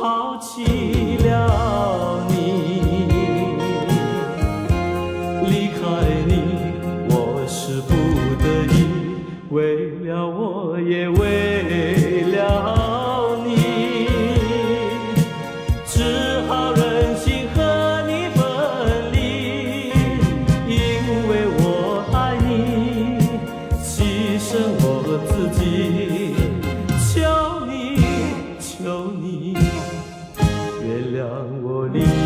抛弃了你离开你我是不得已为了我也为了你。只好忍心和你分离因为我爱你牺牲我自己。你原谅我离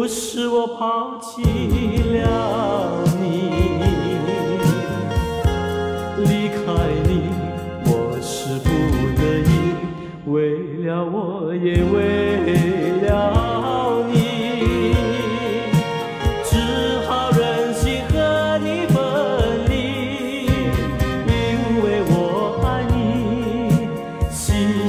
不是我抛弃了你，离开你我是不得已，为了我也为了你，只好忍心和你分离，因为我爱你，心